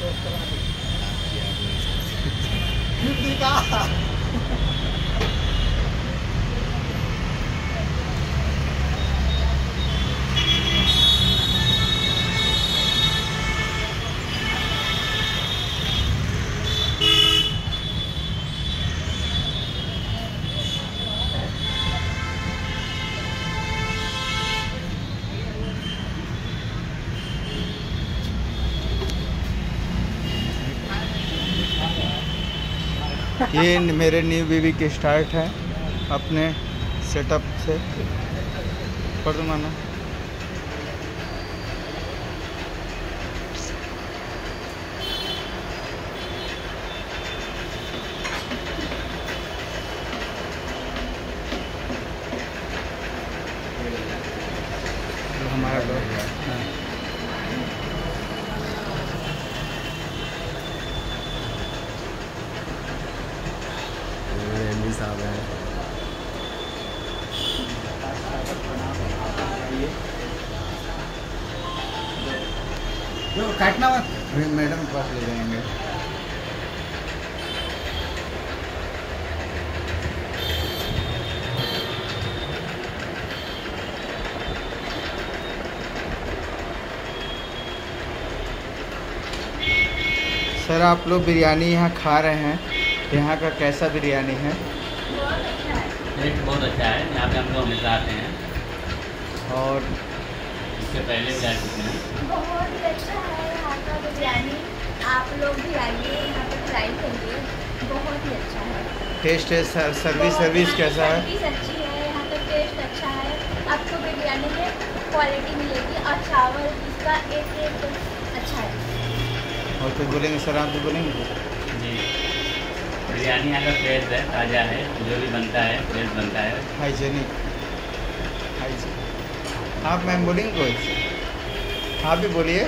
Iya, iya. Hindi ka! ये मेरे new बीवी के स्टार्ट है अपने सेटअप से। पढ़ दो माना हमारा लोग हाँ एम डी साहब हैं। जो काटना मत। मैडम के पास ले जाएँगे। सर आप लोग बिरयानी यहाँ खा रहे हैं। यहाँ का कैसा बिरयानी है? टेस्ट बहुत अच्छा है यहाँ पे हम लोग हमेशा आते हैं। और इससे पहले भी आ चुके हैं। बहुत ही अच्छा है यहाँ का बिरयानी। आप लोग भी आइए यहाँ पर ट्राई करिए। बहुत ही अच्छा है। टेस्ट है सर सर्विस सर्विस कैसा है? सर्विस अच्छी है यहाँ का टेस्ट अच्छा है। आपको बिरयानी में क्वालिटी मिलेगी और चावल इसका एक एक अच्छा है। और कुछ बोलेंगे सर आप भी बोलेंगे? जी। बिरयानी अगर का फ्रेश है ताज़ा है जो भी बनता है फ्रेश बनता है। हाइजेनिक हाइजेनिक आप मैम बोलेंगे कोई? आप भी बोलिए।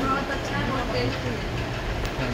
बहुत अच्छा है बहुत टेस्टी हाँ।